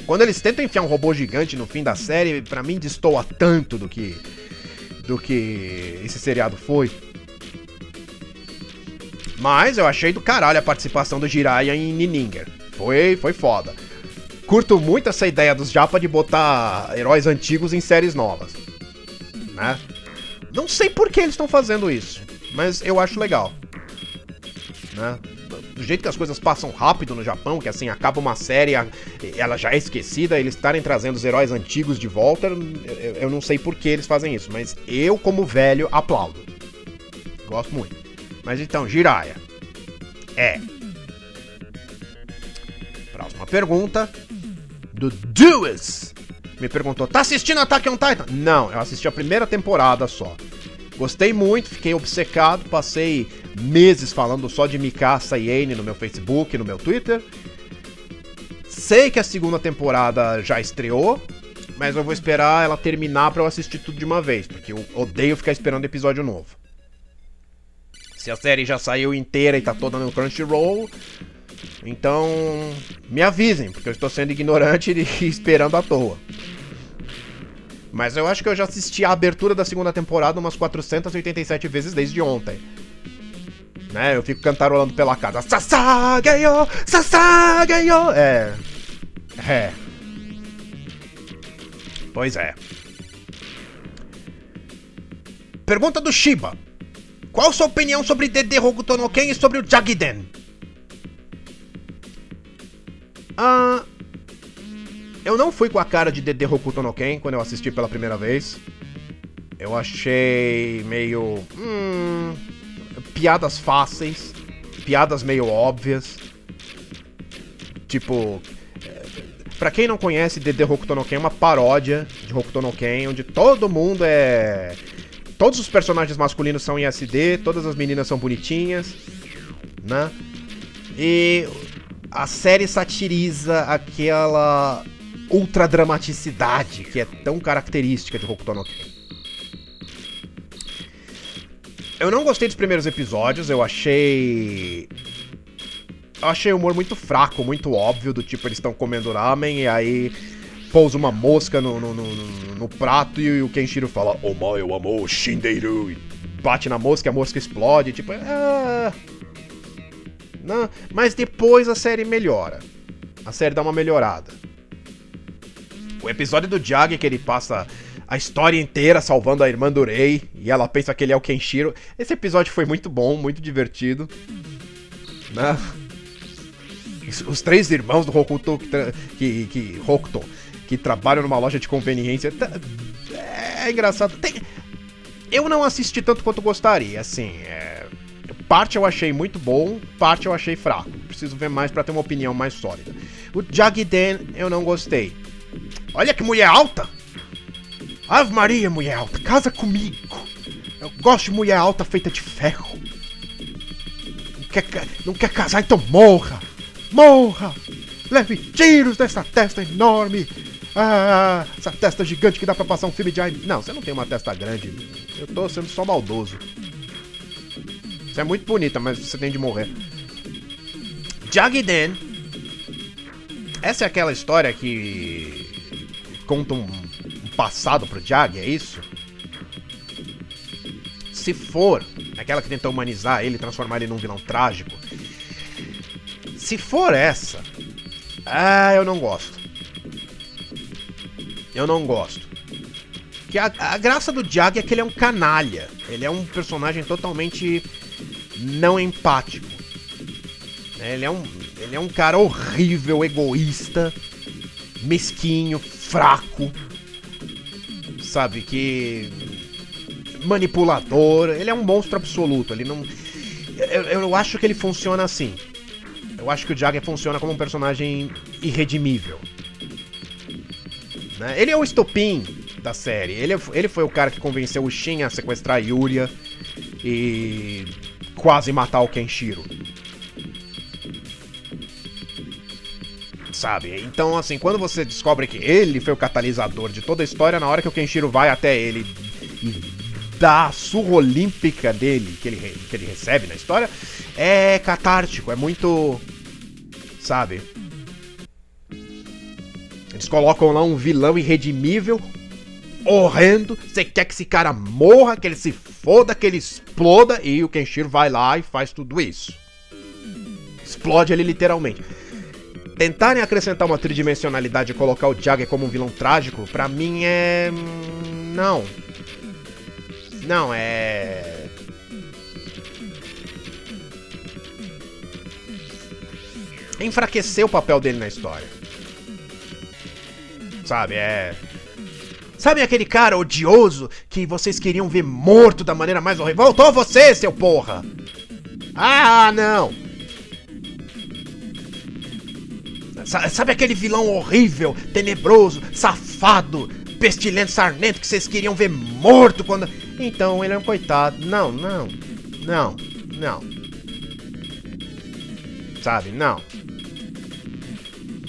Quando eles tentam enfiar um robô gigante no fim da série, para mim destoa tanto do que. do que esse seriado foi. Mas eu achei do caralho a participação do Jiraiya em Nininger. Foi, foi foda curto muito essa ideia dos japa de botar heróis antigos em séries novas. Né? Não sei por que eles estão fazendo isso, mas eu acho legal. Né? Do jeito que as coisas passam rápido no Japão, que assim, acaba uma série, ela já é esquecida, eles estarem trazendo os heróis antigos de volta, eu não sei por que eles fazem isso, mas eu, como velho, aplaudo. Gosto muito. Mas então, Jiraya. É. Próxima pergunta do Duas me perguntou: tá assistindo Attack on Titan? Não, eu assisti a primeira temporada só. Gostei muito, fiquei obcecado, passei meses falando só de Mikasa e Aine no meu Facebook, no meu Twitter. Sei que a segunda temporada já estreou, mas eu vou esperar ela terminar para eu assistir tudo de uma vez, porque eu odeio ficar esperando episódio novo. Se a série já saiu inteira e tá toda no Crunchyroll, então, me avisem, porque eu estou sendo ignorante e esperando à toa. Mas eu acho que eu já assisti a abertura da segunda temporada umas 487 vezes desde ontem. Né? Eu fico cantarolando pela casa. Sasageyo! Sasageyo! É. É. Pois é. Pergunta do Shiba. Qual sua opinião sobre Dede Hokuto no Ken e sobre o Jagiden? Ah, eu não fui com a cara de Dede Hokuto no Ken quando eu assisti pela primeira vez. Eu achei meio. Hum, piadas fáceis, piadas meio óbvias. Tipo. Pra quem não conhece, Dede Hokuto no Ken é uma paródia de Hokuto no Ken, onde todo mundo é. Todos os personagens masculinos são em SD, todas as meninas são bonitinhas, né? E a série satiriza aquela ultra dramaticidade que é tão característica de Hokuto no Ken. Eu não gostei dos primeiros episódios, eu achei. Eu achei o humor muito fraco, muito óbvio, do tipo, eles estão comendo ramen e aí pousa uma mosca no, no, no, no prato e o Kenshiro fala Omae wa mou shindeiru bate na mosca, a mosca explode, tipo, ah, não, mas depois a série melhora. A série dá uma melhorada. O episódio do Jag que ele passa a história inteira salvando a irmã do Rei e ela pensa que ele é o Kenshiro. Esse episódio foi muito bom, muito divertido. Né? Os três irmãos do Hokuto que, que, que, Hokuto, que trabalham numa loja de conveniência. tá- É engraçado. Tem- Eu não assisti tanto quanto gostaria, assim. é, Parte eu achei muito bom, parte eu achei fraco. Preciso ver mais pra ter uma opinião mais sólida. O Jagden eu não gostei. Olha que mulher alta! Ave Maria, mulher alta, casa comigo! Eu gosto de mulher alta feita de ferro. Não quer, não quer casar, então morra! Morra! Leve tiros dessa testa enorme! Ah, essa testa gigante que dá pra passar um filme de anime. Não, você não tem uma testa grande. Eu tô sendo só maldoso. Você é muito bonita, mas você tem de morrer. Jagden. Essa é aquela história que conta um, passado pro Jag, é isso? Se for aquela que tenta humanizar ele, transformar ele num vilão trágico. Se for essa, ah, eu não gosto. Eu não gosto. Que a, a graça do Jag é que ele é um canalha. Ele é um personagem totalmente não empático. Ele é um, ele é um cara horrível, egoísta, mesquinho, fraco, sabe que manipulador. Ele é um monstro absoluto. Ele não, eu, eu acho que ele funciona assim. Eu acho que o Jagger funciona como um personagem irredimível. Né? Ele é o estopim da série. Ele, é- ele foi o cara que convenceu o Shin a sequestrar a Yuria e quase matar o Kenshiro. Sabe? Então, assim, quando você descobre que ele foi o catalisador de toda a história, na hora que o Kenshiro vai até ele e dá a surra olímpica dele, que ele, que ele recebe na história, é catártico, é muito. Sabe? Eles colocam lá um vilão irredimível, horrendo. Você quer que esse cara morra, que ele se foda, que ele exploda, e o Kenshiro vai lá e faz tudo isso. Explode ele literalmente. Tentarem acrescentar uma tridimensionalidade e colocar o Jagger como um vilão trágico, pra mim é. hum, Não. Não, é. Enfraquecer o papel dele na história. Sabe, é. Sabe aquele cara odioso que vocês queriam ver morto da maneira mais horrível? Voltou você, seu porra! Ah, não! Sabe aquele vilão horrível, tenebroso, safado, pestilento, sarnento que vocês queriam ver morto quando. Então ele é um coitado. Não, não, não, não. Sabe, não.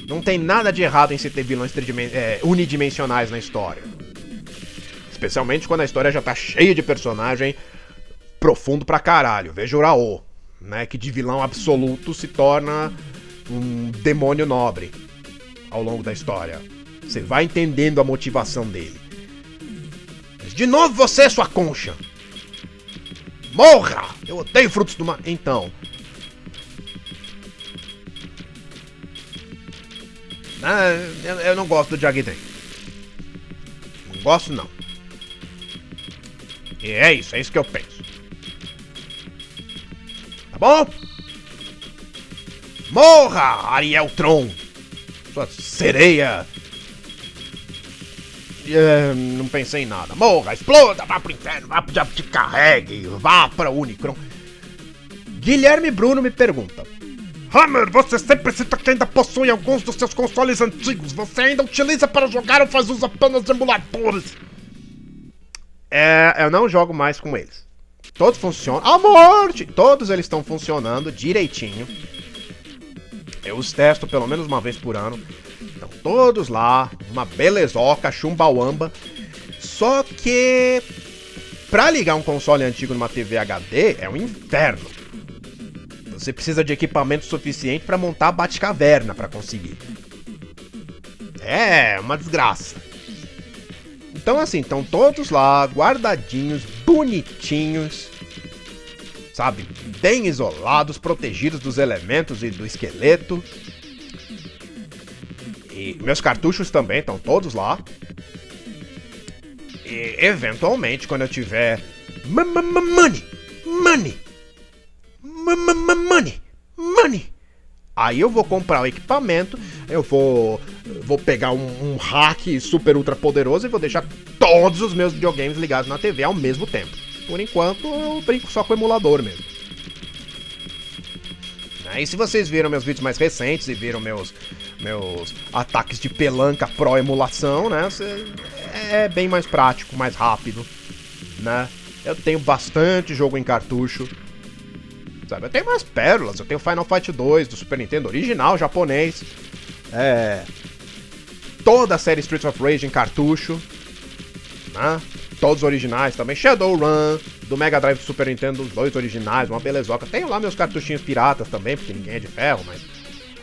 Não tem nada de errado em se ter vilões é, unidimensionais na história. Especialmente quando a história já tá cheia de personagem profundo pra caralho. Veja o Raô, né? Que de vilão absoluto se torna um demônio nobre ao longo da história. Você vai entendendo a motivação dele. Mas de novo você, sua concha! Morra! Eu odeio frutos do mar. Então. Ah, eu, eu não gosto do Jagden. Não gosto, não. E é isso, é isso que eu penso. Tá bom? Morra, Ariel Tron! Sua sereia! É, não pensei em nada. Morra, exploda, vá pro inferno, vá pro diabo te carregue, vá pra Unicron. Guilherme Bruno me pergunta: Hammer, você sempre cita que ainda possui alguns dos seus consoles antigos. Você ainda utiliza para jogar ou faz uso apenas de emuladores? É, eu não jogo mais com eles. Todos funcionam. A morte! Todos eles estão funcionando direitinho. Eu os testo pelo menos uma vez por ano. Estão todos lá, uma belezoca, chumbauamba. Só que pra ligar um console antigo numa TV HD é um inferno. Você precisa de equipamento suficiente pra montar a Batcaverna pra conseguir. É, uma desgraça. Então assim, estão todos lá, guardadinhos, bonitinhos, sabe? Bem isolados, protegidos dos elementos e do esqueleto. E meus cartuchos também estão todos lá. E eventualmente, quando eu tiver money, money, money, money, aí eu vou comprar o equipamento, eu vou vou pegar um, um hack super ultra poderoso e vou deixar todos os meus videogames ligados na TV ao mesmo tempo. Por enquanto, eu brinco só com o emulador mesmo. Aí se vocês viram meus vídeos mais recentes e viram meus, meus ataques de pelanca pro emulação, né? cê- é bem mais prático, mais rápido, né? Eu tenho bastante jogo em cartucho. Sabe, eu tenho mais pérolas, eu tenho Final Fight 2 do Super Nintendo original japonês. É. Toda a série Streets of Rage em cartucho. Né? Todos originais também. Shadowrun, do Mega Drive Super Nintendo, os dois originais, uma belezoca. Tenho lá meus cartuchinhos piratas também, porque ninguém é de ferro, mas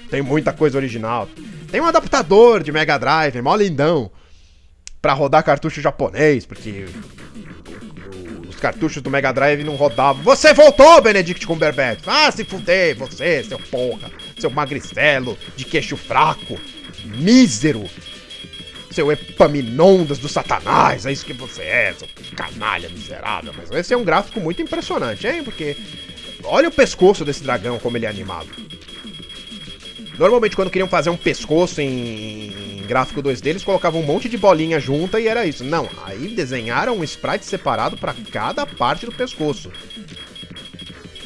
tem muita coisa original. Tem um adaptador de Mega Drive, mó lindão, pra rodar cartucho japonês, porque os cartuchos do Mega Drive não rodavam. Você voltou, Benedict Cumberbatch! Ah, se fuder, você, seu porra, seu magricelo, de queixo fraco, mísero, seu Epaminondas do Satanás, é isso que você é, seu canalha miserável. Mas esse é um gráfico muito impressionante, hein? Porque olha o pescoço desse dragão, como ele é animado. Normalmente, quando queriam fazer um pescoço em, gráfico 2D, eles colocavam um monte de bolinha junta e era isso. Não, aí desenharam um sprite separado para cada parte do pescoço.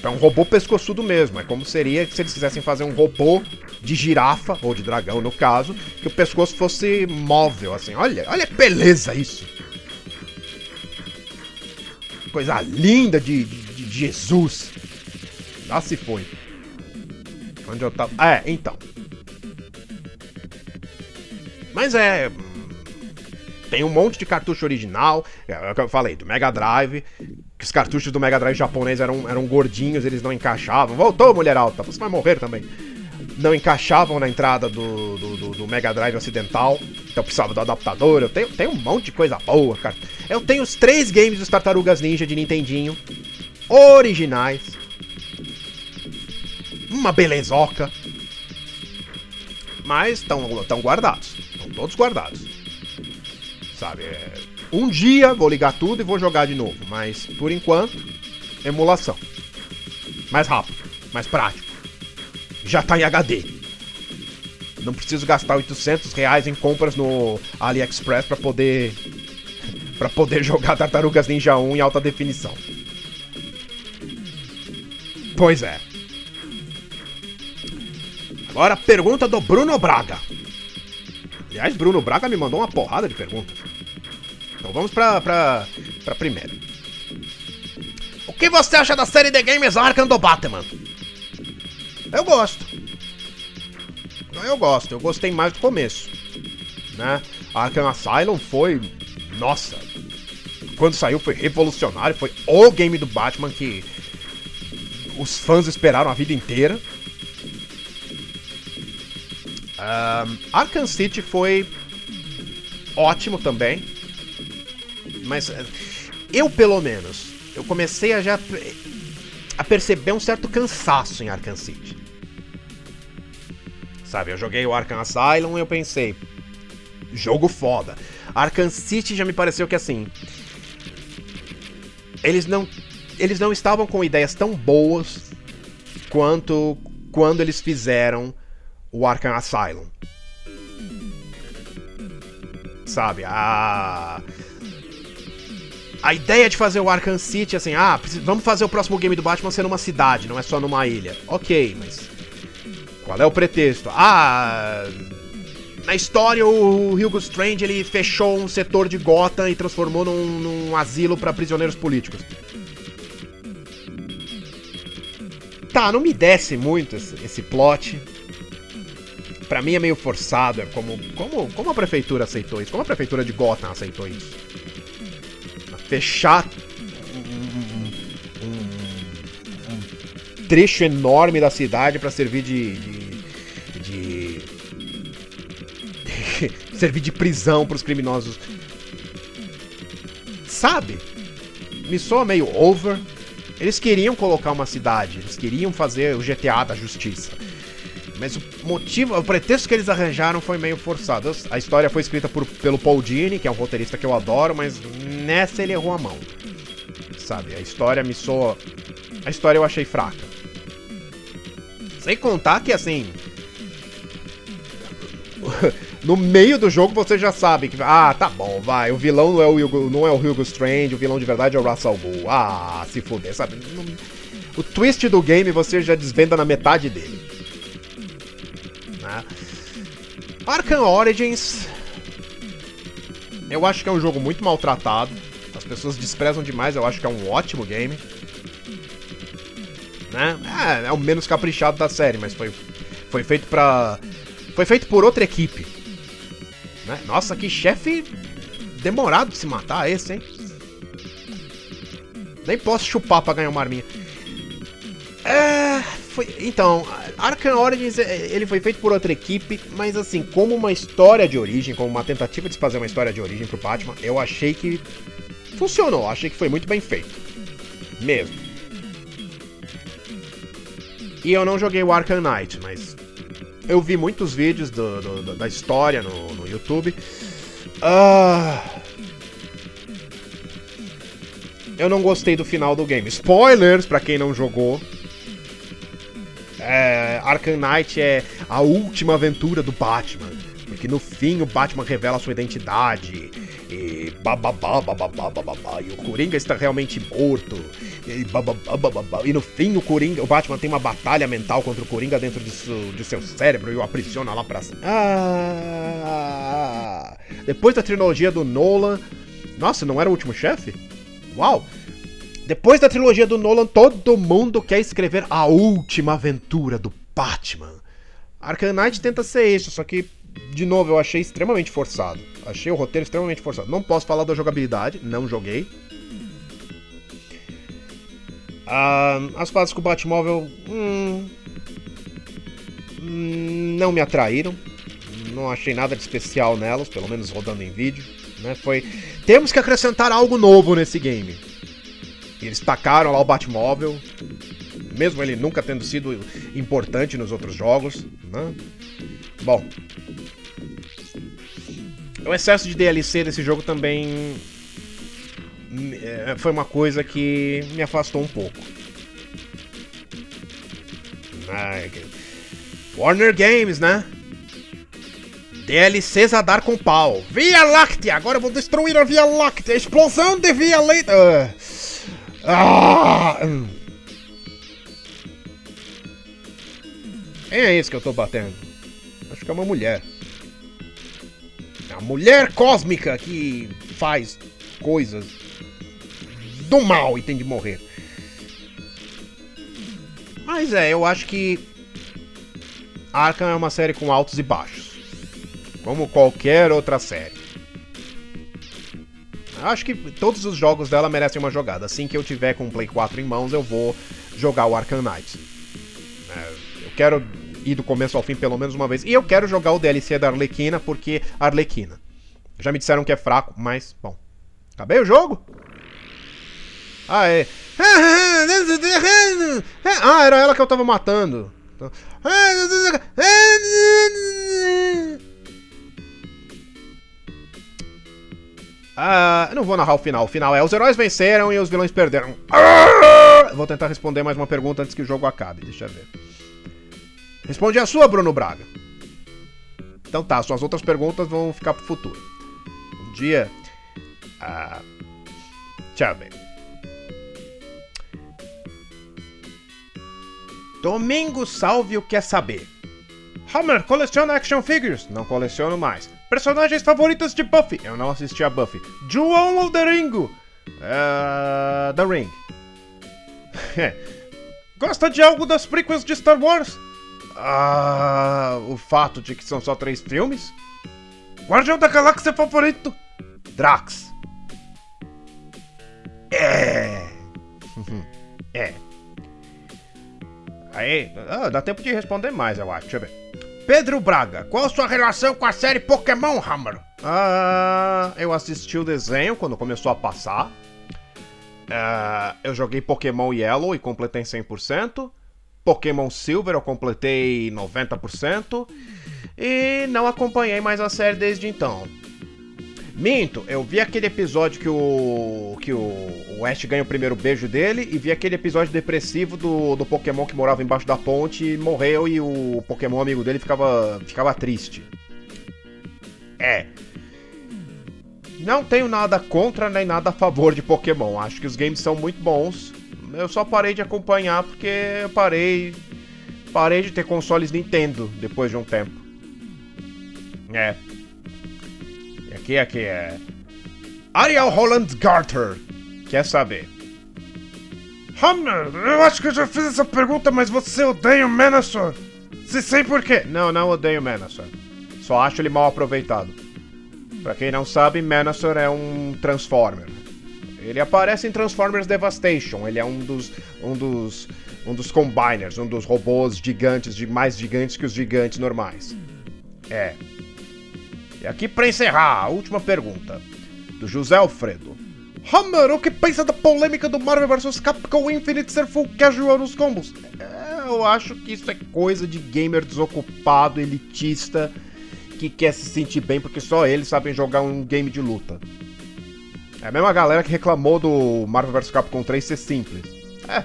É um robô pescoçudo mesmo. É como seria se eles quisessem fazer um robô de girafa, ou de dragão no caso, que o pescoço fosse móvel, assim. Olha, olha que beleza isso. Coisa linda de, de, de Jesus. Já se foi. Onde eu tava. É, então. Mas é. hum, Tem um monte de cartucho original. É o que eu falei, do Mega Drive. Que os cartuchos do Mega Drive japonês eram, eram gordinhos, eles não encaixavam. Voltou, mulher alta, você vai morrer também. Não encaixavam na entrada do, do, do- do Mega Drive ocidental. Então precisava do adaptador. Eu tenho, tenho um monte de coisa boa, cara. Eu tenho os três games dos Tartarugas Ninja de Nintendinho. Originais. Uma belezoca. Mas estão guardados. Estão todos guardados. Sabe? é, Um dia vou ligar tudo e vou jogar de novo. Mas por enquanto, emulação. Mais rápido, mais prático. Já tá em HD. Não preciso gastar 800 reais em compras no AliExpress pra poder. para poder jogar Tartarugas Ninja 1 em alta definição. Pois é. Agora, pergunta do Bruno Braga. Aliás, Bruno Braga me mandou uma porrada de perguntas. Então vamos pra, pra, pra primeira. O que você acha da série The Games Arkham do Batman? Eu gosto. Eu gosto, eu gostei mais do começo. Né? Arkham Asylum foi. Nossa! Quando saiu foi revolucionário, foi o game do Batman que os fãs esperaram a vida inteira. Ahn, Arkham City foi ótimo também. Mas eh, eu, pelo menos, eu comecei a já a perceber um certo cansaço em Arkham City. Sabe, eu joguei o Arkham Asylum e eu pensei, jogo foda. Arkham City já me pareceu que assim, eles não eles não estavam com ideias tão boas quanto quando eles fizeram o Arkham Asylum. Sabe, a a ideia de fazer o Arkham City assim, ah, vamos fazer o próximo game do Batman ser numa cidade, não é só numa ilha. OK, mas qual é o pretexto? Ah, na história o Hugo Strange ele fechou um setor de Gotham e transformou num, num asilo pra prisioneiros políticos. Tá, não me desce muito esse, esse plot. Pra mim é meio forçado, é como, como, como a prefeitura aceitou isso? Como a prefeitura de Gotham aceitou isso? Fechar um, um- um trecho enorme da cidade pra servir de, de, servir de prisão pros criminosos. Sabe? me soa meio over. Eles queriam colocar uma cidade, eles queriam fazer o GTA da justiça. Mas o motivo, o pretexto que eles arranjaram foi meio forçado. A história foi escrita por, pelo Paul Dini, que é um roteirista que eu adoro, mas nessa ele errou a mão. Sabe, a história me soa. A história eu achei fraca. Sem contar que assim. No meio do jogo você já sabe que. Ah, tá bom, vai. O vilão não é o Hugo, não é o Hugo Strange, o vilão de verdade é o Russell Bull. Ah, se fuder, sabe? O twist do game você já desvenda na metade dele. Né? Arkham Origins. Eu acho que é um jogo muito maltratado. As pessoas desprezam demais, eu acho que é um ótimo game. Né? É, é o menos caprichado da série, mas foi, foi feito pra. Foi feito por outra equipe. Né? Nossa, que chefe demorado de se matar esse, hein? Nem posso chupar pra ganhar uma arminha. É, foi, então, Arkham Origins é, ele foi feito por outra equipe, mas assim, como uma história de origem, como uma tentativa de fazer uma história de origem pro Batman, eu achei que funcionou, achei que foi muito bem feito. Mesmo. E eu não joguei o Arkham Knight, mas eu vi muitos vídeos do, do, da história no, no YouTube. Ah. Eu não gostei do final do game. Spoilers para quem não jogou. É, Arkham Knight é a última aventura do Batman. Porque no fim o Batman revela sua identidade. E bababá, bababá, bababá. E o Coringa está realmente morto. E, e no fim o Coringa, o Batman tem uma batalha mental contra o Coringa dentro de, seu, de seu cérebro e o aprisiona lá pra. Ah! Depois da trilogia do Nolan. Nossa, não era o último chefe? Uau! Depois da trilogia do Nolan, todo mundo quer escrever a última aventura do Batman. Arkham Knight tenta ser isso, só que, de novo, eu achei extremamente forçado. Achei o roteiro extremamente forçado. Não posso falar da jogabilidade, não joguei. Ah, as fases com o Batmóvel. Hum, hum, não me atraíram. Não achei nada de especial nelas, pelo menos rodando em vídeo. Né? Foi. Temos que acrescentar algo novo nesse game. Eles tacaram lá o Batmóvel, mesmo ele nunca tendo sido importante nos outros jogos. Né? Bom, o excesso de DLC desse jogo também foi uma coisa que me afastou um pouco. Warner Games, né? DLCs a dar com pau. Via Láctea! Agora eu vou destruir a Via Láctea! Explosão de Via Láctea! Ah! Quem é esse que eu tô batendo? Acho que é uma mulher. A mulher cósmica que faz coisas do mal e tem de morrer. Mas é, eu acho que Arkham é uma série com altos e baixos. Como qualquer outra série. Acho que todos os jogos dela merecem uma jogada. Assim que eu tiver com o Play 4 em mãos, eu vou jogar o Arkham Knight. É, eu quero ir do começo ao fim pelo menos uma vez. E eu quero jogar o DLC da Arlequina, porque Arlequina. Já me disseram que é fraco, mas, bom. Acabei o jogo? Ah, é. Ah, era ela que eu tava matando. Ah, eu não vou narrar o final. O final é: os heróis venceram e os vilões perderam. Ah! Vou tentar responder mais uma pergunta antes que o jogo acabe. Deixa eu ver. Responde a sua, Bruno Braga. Então tá, suas outras perguntas vão ficar pro futuro. Um dia. Ah, tchau, bem. Domingo Salvio quer saber. Hammer, coleciona action figures? Não coleciono mais. Personagens favoritos de Buffy? Eu não assisti a Buffy. João ou The Ringo? Uh, The Ring. Gosta de algo das prequels de Star Wars? Ah, o fato de que são só três filmes? Guardião da Galáxia favorito? Drax. É. é. Aí, ah, dá tempo de responder mais, eu acho. Deixa eu ver. Pedro Braga, qual sua relação com a série Pokémon Hammer? Ah, eu assisti o desenho quando começou a passar. Ah, eu joguei Pokémon Yellow e completei 100%. Pokémon Silver eu completei 90%. E não acompanhei mais a série desde então. Minto, eu vi aquele episódio que o. que o, Ash ganha o primeiro beijo dele e vi aquele episódio depressivo do, do Pokémon que morava embaixo da ponte e morreu e o Pokémon amigo dele ficava, ficava triste. É. Não tenho nada contra nem nada a favor de Pokémon. Acho que os games são muito bons. Eu só parei de acompanhar porque eu parei. Parei de ter consoles Nintendo depois de um tempo. É. Aqui, aqui é. Ariel Holland Garter. Quer saber? Hammer, eu acho que eu já fiz essa pergunta, mas você odeia o Menasor. Se sei por quê. Não, não odeio Menasor. Só acho ele mal aproveitado. Pra quem não sabe, Menasor é um Transformer. Ele aparece em Transformers Devastation. Ele é um dos. um dos. um dos combiners, um dos robôs gigantes, de mais gigantes que os gigantes normais. É. E aqui pra encerrar, a última pergunta. Do José Alfredo. Hammer, o que pensa da polêmica do Marvel vs Capcom Infinite ser full casual nos combos? É, eu acho que isso é coisa de gamer desocupado, elitista, que quer se sentir bem porque só eles sabem jogar um game de luta. É a mesma galera que reclamou do Marvel vs Capcom 3 ser simples. É.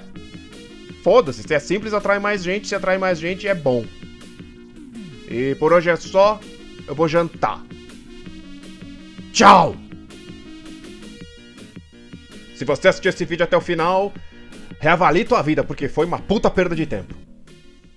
Foda-se, se é simples atrai mais gente, se atrai mais gente é bom. E por hoje é só, eu vou jantar. Tchau! Se você assistiu esse vídeo até o final, reavalie tua vida, porque foi uma puta perda de tempo.